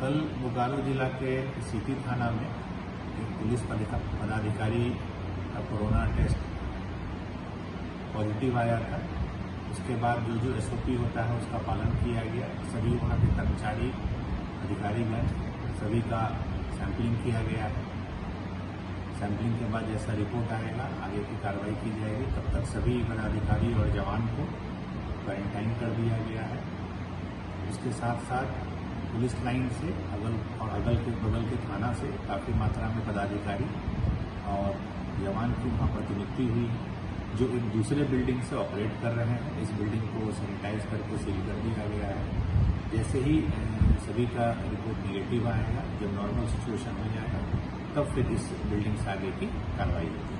के सिटी थाना में एक पुलिस पदाधिकारी का कोरोना टेस्ट पॉजिटिव आया था। उसके बाद जो जो एसओपी होता है उसका पालन किया गया। सभी वहाँ के कर्मचारी अधिकारीगण सभी का सैंपलिंग किया गया। है सैंपलिंग के बाद जैसा रिपोर्ट आएगा, आगे की कार्रवाई की जाएगी। तब तक सभी पदाधिकारी और जवान को क्वारंटाइन कर दिया गया है। उसके साथ साथ पुलिस लाइन से, अगल और अगल के, बगल के थाना से काफ़ी मात्रा में पदाधिकारी और जवान की वहाँ प्रतिनियुक्ति हुई, जो एक दूसरे बिल्डिंग से ऑपरेट कर रहे हैं। इस बिल्डिंग को सैनिटाइज करके सील कर दिया गया है। जैसे ही सभी का रिपोर्ट निगेटिव आएगा, जब नॉर्मल सिचुएशन हो जाएगा, तब फिर इस बिल्डिंग से आगे की कार्रवाई होगी।